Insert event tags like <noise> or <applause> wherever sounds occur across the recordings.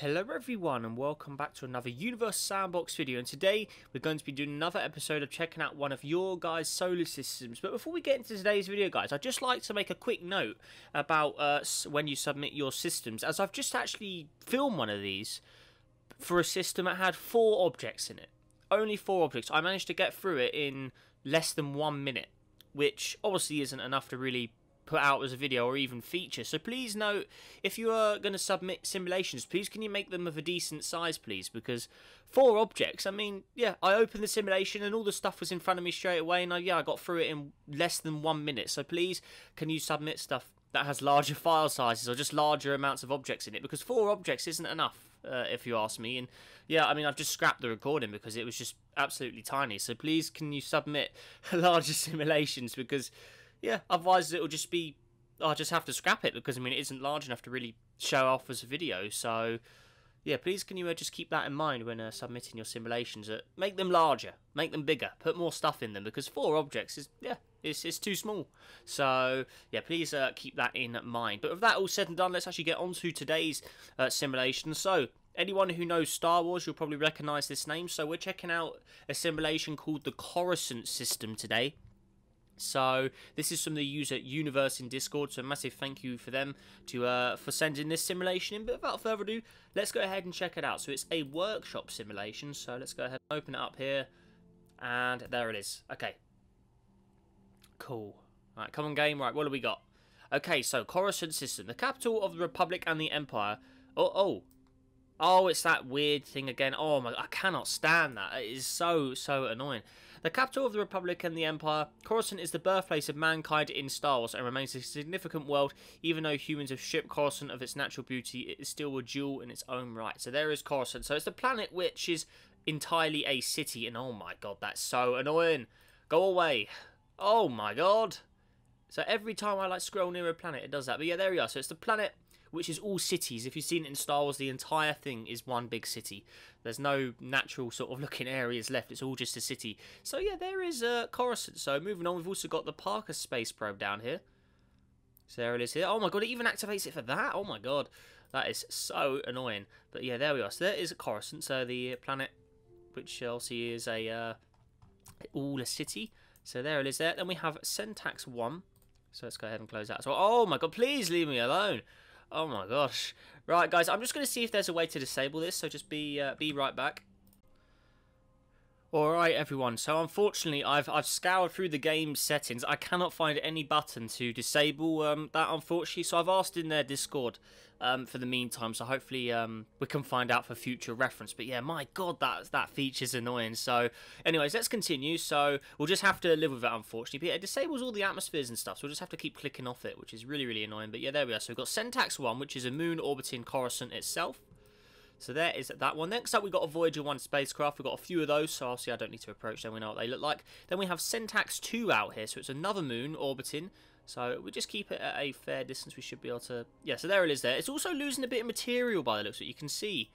Hello everyone and welcome back to another Universe Sandbox video. And today we're going to be doing another episode of checking out one of your guys solar systems. But before we get into today's video guys I'd just like to make a quick note about uh, when you submit your systems as I've just actually filmed one of these for a system that had four objects in it. Only four objects. I managed to get through it in less than one minute which obviously isn't enough to really put out as a video or even feature. So please note, if you are going to submit simulations, please can you make them of a decent size, please? Because four objects, I mean, yeah, I opened the simulation and all the stuff was in front of me straight away, and I, yeah, I got through it in less than one minute. So please, can you submit stuff that has larger <laughs> file sizes or just larger amounts of objects in it? Because four objects isn't enough. Uh, if you ask me, and yeah, I mean, I've just scrapped the recording because it was just absolutely tiny. So please, can you submit <laughs> larger <laughs> simulations because yeah, otherwise it'll just be. I'll just have to scrap it because I mean it isn't large enough to really show off as a video. So yeah, please can you uh, just keep that in mind when uh, submitting your simulations? Uh, make them larger, make them bigger, put more stuff in them because four objects is yeah, it's, it's too small. So yeah, please uh, keep that in mind. But with that all said and done, let's actually get on to today's uh, simulation. So anyone who knows Star Wars, you'll probably recognise this name. So we're checking out a simulation called the Coruscant system today. So this is from the user Universe in Discord. So massive thank you for them to uh, for sending this simulation in. But without further ado, let's go ahead and check it out. So it's a workshop simulation. So let's go ahead and open it up here, and there it is. Okay, cool. All right, come on, game. Right, what do we got? Okay, so Coruscant System, the capital of the Republic and the Empire. Oh, oh, oh! It's that weird thing again. Oh my! I cannot stand that. It is so so annoying. The capital of the Republic and the Empire, Coruscant is the birthplace of mankind in Star Wars and remains a significant world. Even though humans have stripped Coruscant of its natural beauty, it is still a jewel in its own right. So there is Coruscant. So it's the planet which is entirely a city. And oh my god, that's so annoying. Go away. Oh my god. So every time I like scroll near a planet, it does that. But yeah, there we are. So it's the planet which is all cities. If you've seen it in Star Wars, the entire thing is one big city. There's no natural sort of looking <laughs> areas left. It's all just a city. So yeah, there is uh, Coruscant. So moving on, we've also got the Parker space probe down here. So there it is here. Oh my god, it even activates it for that. Oh my god, that is so annoying. But yeah, there we are. So there is a Coruscant. So the planet, which obviously is a uh, all a city. So there it is there. Then we have Centax 1. So let's go ahead and close that well. Oh my god, please leave me alone. Oh my gosh. Right, guys, I'm just going to see if there's a way to disable this, so just be uh, be right back. Alright everyone, so unfortunately I've I've scoured through the game settings. I cannot find any button to disable um, that unfortunately, so I've asked in their Discord um, for the meantime, so hopefully um, we can find out for future reference. But yeah, my god, that that feature's annoying. So anyways, let's continue. So we'll just have to live with it unfortunately. But yeah, it disables all the atmospheres and stuff, so we'll just have to keep clicking off it, which is really, really annoying. But yeah, there we are. So we've got Centax 1, which is a moon orbiting Coruscant itself. So there is that one. Next up, we've got a Voyager 1 spacecraft. We've got a few of those, so obviously I don't need to approach them. We know what they look like. Then we have Centax 2 out here, so it's another moon orbiting. So we just keep it at a fair distance. We should be able to... Yeah, so there it is there. It's also losing a bit of material by the looks of it. You can see...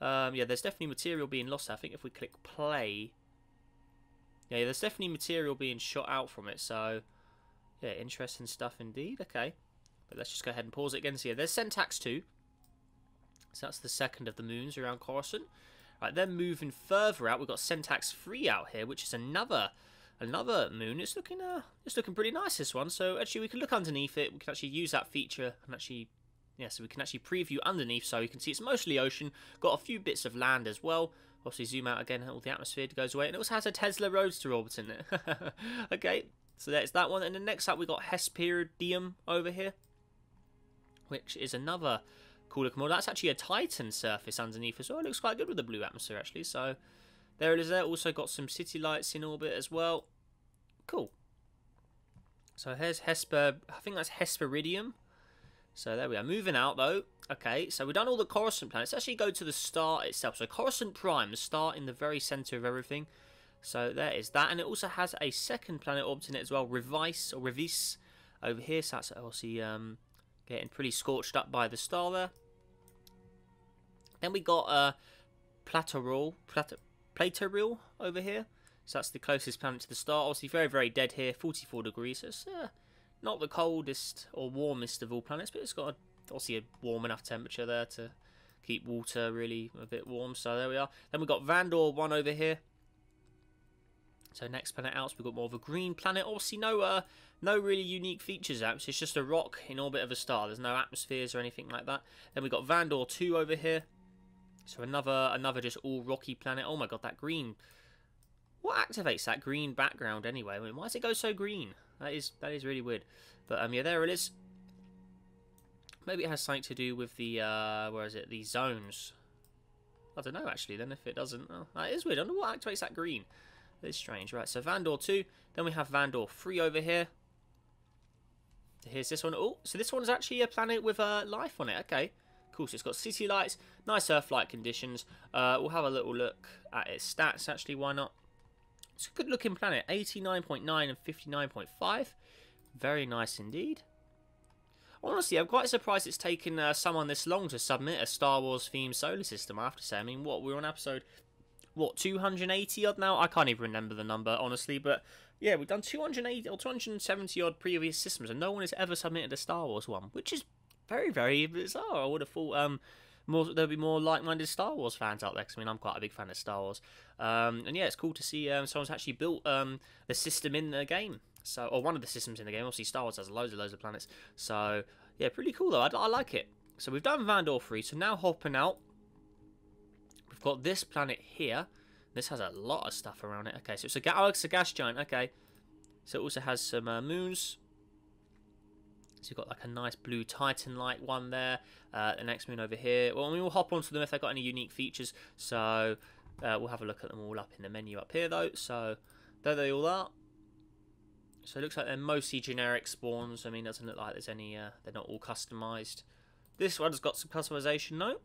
Um, yeah, there's definitely material being lost. I think if we click play... Yeah, there's definitely material being shot out from it. So, yeah, interesting stuff indeed. Okay. But let's just go ahead and pause it again. So, yeah, there's Centax 2. So that's the second of the moons around Coruscant. Right, then moving further out, we've got Centax 3 out here, which is another another moon. It's looking uh, it's looking pretty nice, this one. So actually, we can look underneath it. We can actually use that feature and actually, yeah, so we can actually preview underneath. So you can see it's mostly ocean. Got a few bits of land as well. Obviously, zoom out again, all the atmosphere goes away. And it also has a Tesla Roadster orbiting it. <laughs> okay, so there's that one. And then next up, we've got Hesperidium over here, which is another cool looking model. That's actually a Titan surface underneath as well. It looks quite good with the blue atmosphere actually. So there it is there. Also got some city lights in orbit as well. Cool. So here's Hesper. I think that's Hesperidium. So there we are. Moving out though. Okay, so we've done all the Coruscant planets. Let's actually go to the star itself. So Coruscant Prime, the star in the very centre of everything. So there is that. And it also has a second planet orbiting it as well. Revice or Revis over here. So that's obviously um, getting pretty scorched up by the star there. Then we got uh, Platorul, Plato, Platorul over here. So that's the closest planet to the star. Obviously very, very dead here, 44 degrees. So it's uh, not the coldest or warmest of all planets, but it's got a, obviously a warm enough temperature there to keep water really a bit warm. So there we are. Then we've got Vandor 1 over here. So next planet out, we've got more of a green planet. Obviously, no, uh, no really unique features out. So It's just a rock in orbit of a star. There's no atmospheres or anything like that. Then we've got Vandor 2 over here. So another, another just all rocky planet. Oh my god, that green. What activates that green background anyway? I mean, why does it go so green? That is that is really weird. But um, yeah, there it is. Maybe it has something to do with the uh, where is it? The zones. I don't know actually. Then if it doesn't, oh, that is weird. I wonder what activates that green. It's strange, right? So Vandor 2, then we have Vandor 3 over here. Here's this one. Oh, so this one's actually a planet with uh, life on it. Okay, cool. So it's got city lights, nice Earth-like conditions. Uh, we'll have a little look at its stats. Actually, why not? It's a good-looking planet. 89.9 and 59.5. Very nice indeed. Honestly, I'm quite surprised it's taken uh, someone this long to submit a Star Wars themed solar system. I have to say. I mean, what we're on episode what 280 odd now. I can't even remember the number honestly, but yeah, we've done 280 or 270 odd previous systems, and no one has ever submitted a Star Wars one, which is very very bizarre. I would have thought um more there'll be more like-minded Star Wars fans out there. Cause, I mean, I'm quite a big fan of Star Wars, um, and yeah, it's cool to see um, someone's actually built um, the system in the game. So, or one of the systems in the game. Obviously, Star Wars has loads and loads of planets. So, yeah, pretty cool though. I, I like it. So we've done Vandor 3. So now hopping out we've got this planet here. This has a lot of stuff around it. Okay, so it's a, oh, it's a gas giant. Okay. So it also has some uh, moons. So you've got like a nice blue Titan-like one there. Uh, the next moon over here. Well, mean, we'll hop onto them if they've got any unique features. So uh, we'll have a look at them all up in the menu up here, though. So there they all are. So it looks like they're mostly generic spawns. I mean, it doesn't look like there's any... Uh, they're not all customized. This one's got some customization, no?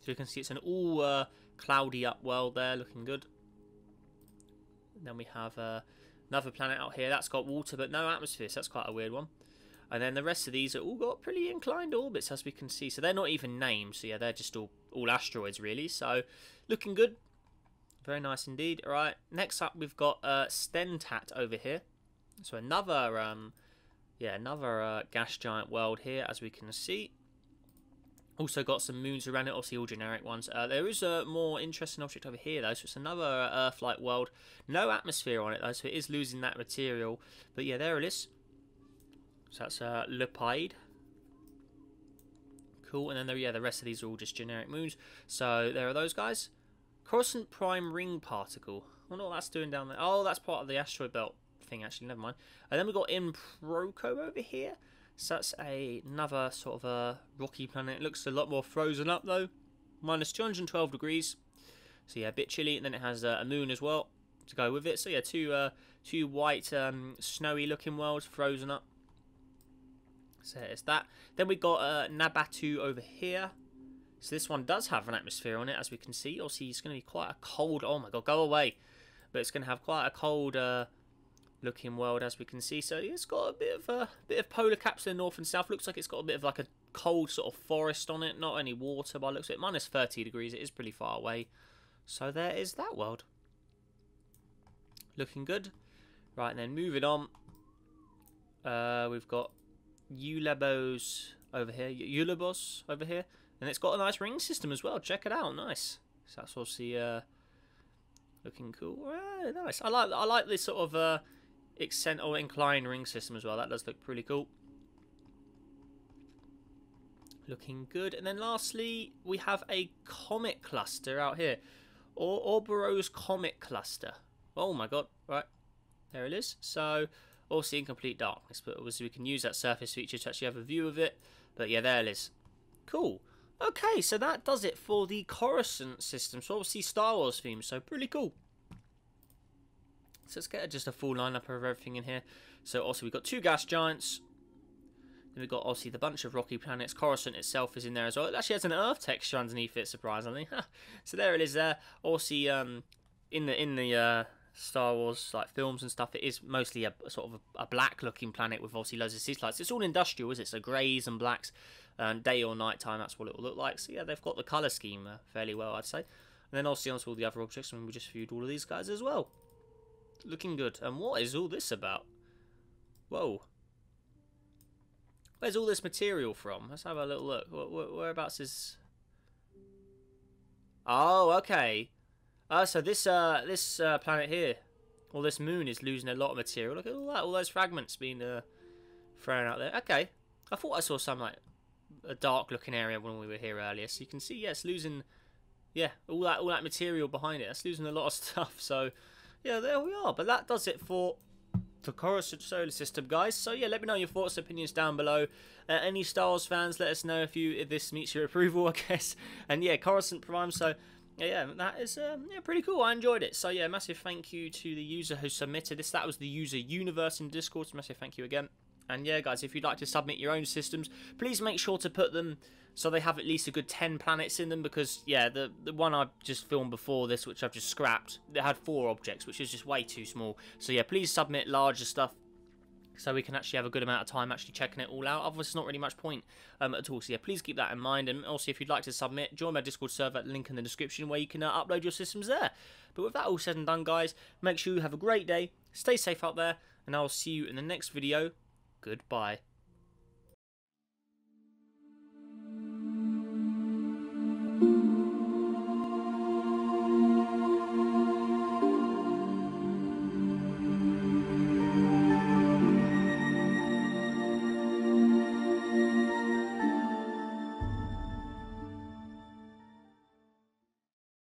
So you can see it's an all uh, cloudy up world there, looking good. And then we have uh, another planet out here. That's got water but no atmosphere, so that's quite a weird one. And then the rest of these are all got pretty inclined orbits, as we can see. So they're not even named, so yeah, they're just all, all asteroids, really. So, looking good. Very nice indeed. All right, next up we've got uh, Stentat over here. So another, um, yeah, another uh, gas giant world here, as we can see. Also got some moons around it, obviously all generic ones. Uh, there is a more interesting object over here though, so it's another uh, Earth-like world. No atmosphere on it though, so it is losing that material. But yeah, there it is. So that's uh, Lepide. Cool, and then there, yeah, the rest of these are all just generic moons. So there are those guys. Crescent Prime Ring Particle. I wonder what that's doing down there. Oh, that's part of the asteroid belt thing, actually, never mind. And then we've got Improco over here. So that's a, another sort of a rocky planet. It looks a lot more frozen up though. Minus 212 degrees. So yeah, a bit chilly. And then it has uh, a moon as well to go with it. So yeah, two uh, two white um, snowy looking worlds frozen up. So it's that. Then we got uh, Nabatu over here. So this one does have an atmosphere on it, as we can see. Obviously, it's going to be quite a cold... Oh my god, go away. But it's going to have quite a cold... Uh, looking world as we can see. So it's got a bit of a bit of polar caps in north and south. Looks like it's got a bit of like a cold sort of forest on it. Not any water by looks of it. Minus 30 degrees. It is pretty far away. So there is that world. Looking good. Right, and then moving on. Uh, we've got Eulabos over here. Eulabos over here. And it's got a nice ring system as well. Check it out. Nice. So that's obviously uh, looking cool. Uh, nice. I like I like this sort of uh, accent or incline ring system as well. That does look pretty cool. Looking good. And then lastly, we have a comet cluster out here. Or Ouroboros comet cluster. Oh my god. Right. There it is. So, also in complete darkness. But obviously we can use that surface feature to actually have a view of it. But yeah, there it is. Cool. Okay, so that does it for the Coruscant system. So obviously Star Wars theme, so pretty cool. So let's get just a full lineup of everything in here. So also we've got two gas giants. Then we've got obviously the bunch of rocky planets. Coruscant itself is in there as well. It actually has an Earth texture underneath it, surprisingly. <laughs> so there it is there. Also um, in the in the uh, Star Wars like films and stuff, it is mostly a, a sort of a, a, black looking planet with obviously loads of city lights. It's all industrial, is it? So greys and blacks, um, day or night time, that's what it will look like. So yeah, they've got the colour scheme uh, fairly well, I'd say. And then obviously onto all the other objects, I mean, we just viewed all of these guys as well. Looking good. And what is all this about? Whoa. Where's all this material from? Let's have a little look. Whereabouts is... Oh, okay. Uh, so this uh, this uh, planet here, or this moon, is losing a lot of material. Look at all that, all those fragments being uh, thrown out there. Okay, I thought I saw some like a dark-looking area when we were here earlier. So you can see, yes, yeah, losing, yeah, all that all that material behind it. That's losing a lot of <laughs> stuff. So yeah, there we are. But that does it for the Coruscant Solar System, guys. So yeah, let me know your thoughts, opinions down below. Uh, any Star Wars fans, let us know if you if this meets your <laughs> approval, I guess. And yeah, Coruscant Prime. So yeah, that is um, yeah pretty cool. I enjoyed it. So yeah, massive thank you to the user who submitted this. That was the user Universe in Discord. So massive thank you again. And yeah, guys, if you'd like to submit your own systems, please make sure to put them so they have at least a good 10 planets in them because, yeah, the, the one I just filmed before this, which I've just scrapped, it had four objects, which is just way too small. So yeah, please submit larger stuff so we can actually have a good amount of time actually checking it all out. Otherwise, it's not really much point um, at all. So yeah, please keep that in mind. And also, if you'd like to submit, join my Discord server, link in the description where you can uh, upload your systems there. But with that all said and done, guys, make sure you have a great day, stay safe out there, and I'll see you in the next video. Goodbye.